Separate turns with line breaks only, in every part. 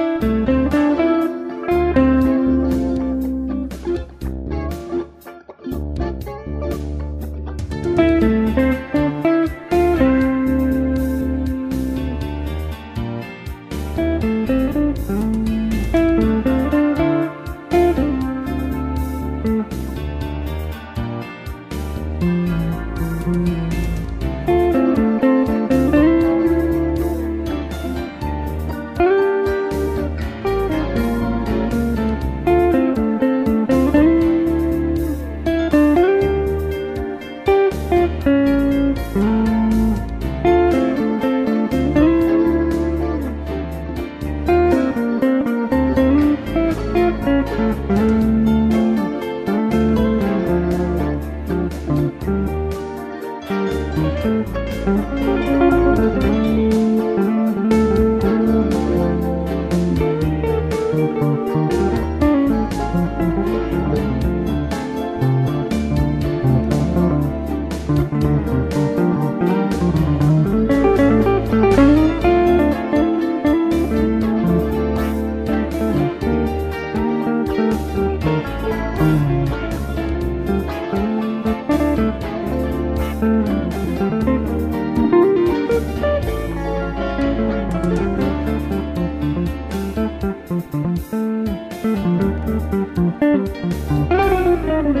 Thank you. Thank you. you.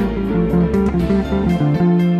Thank you.